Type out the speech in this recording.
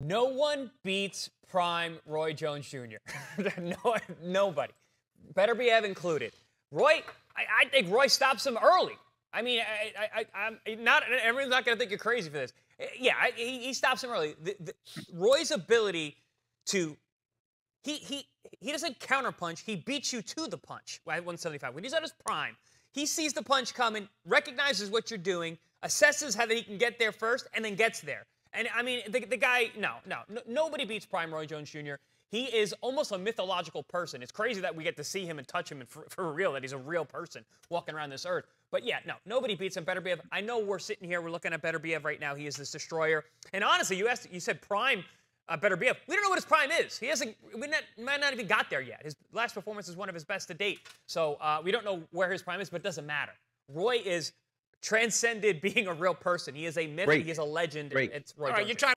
No one beats prime Roy Jones Jr. no, nobody. Beterbiev included. Roy, I, I, think Roy stops him early. I mean, I, am not everyone's not going to think you're crazy for this. Eh, yeah, I, he, he, stops him early. The, the, Roy's ability to he he he doesn't counterpunch. He beats you to the punch at 175. When he's at his prime, he sees the punch coming, recognizes what you're doing, assesses how that he can get there first, and then gets there. And I mean, the, the guy, no, no, no, nobody beats Prime Roy Jones Jr. He is almost a mythological person. It's crazy that we get to see him and touch him and for, for real, that he's a real person walking around this earth. But yeah, no, nobody beats him. Beterbiev. I know we're sitting here, we're looking at Beterbiev right now. He is this destroyer. And honestly, you asked, you said Prime uh, Beterbiev. We don't know what his prime is. He hasn't, we not, might not even got there yet. His last performance is one of his best to date. So uh, we don't know where his prime is, but it doesn't matter. Roy is transcended being a real person. He is a myth. Great. He is a legend. Great. It's Roy All right, you're trying